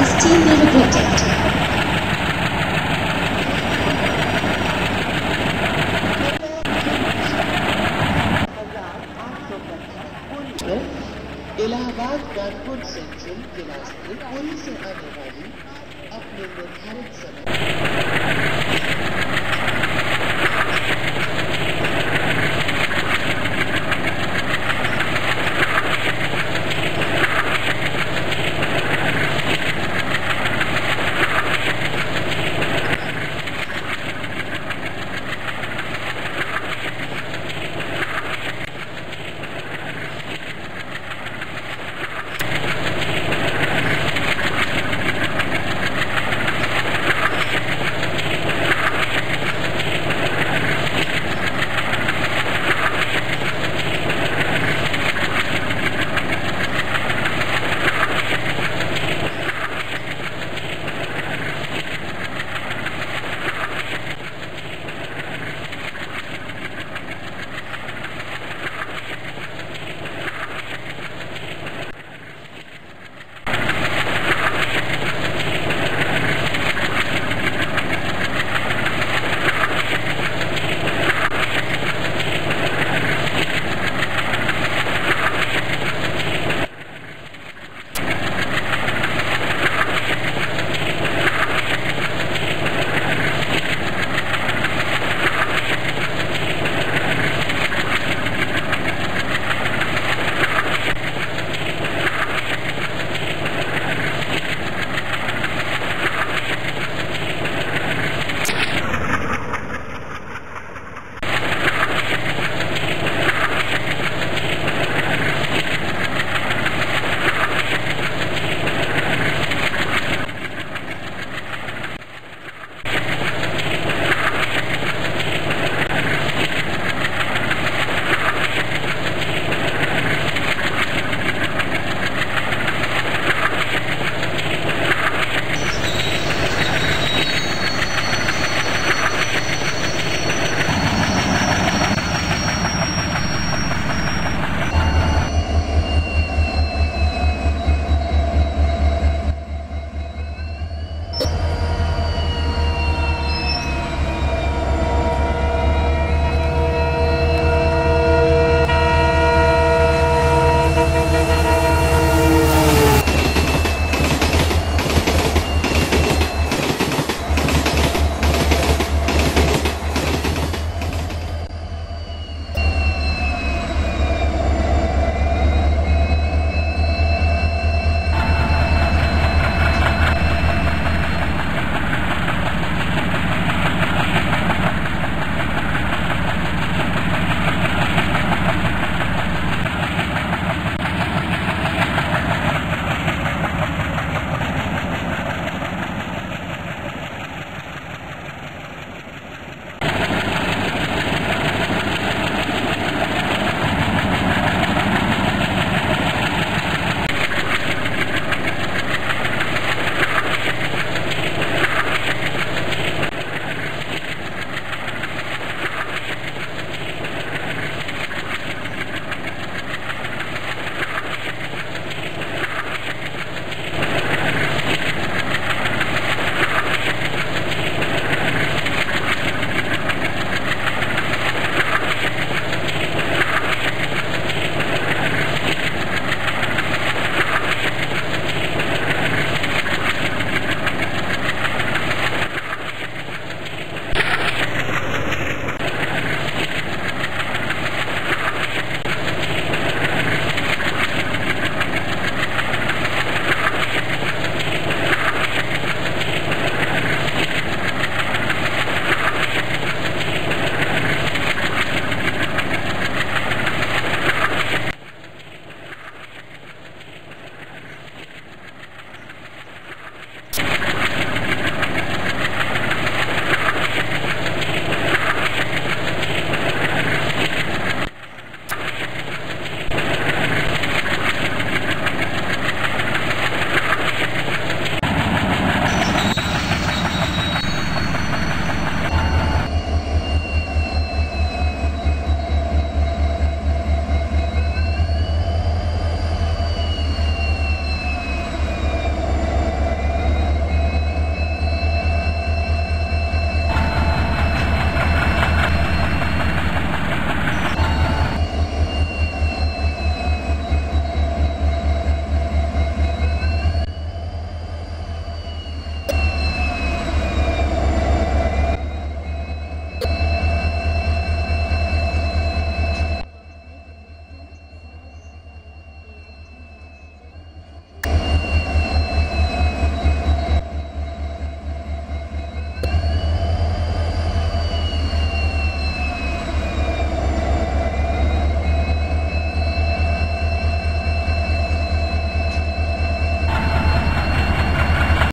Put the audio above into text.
his team may regret it. Allahabad Kanpur Central के रास्ते पुरी से आने वाली अपने निर्धारित समय